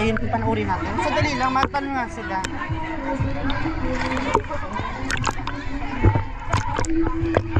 Ayun, panoorin natin. Sadali lang, matanong nga sila. Thank you.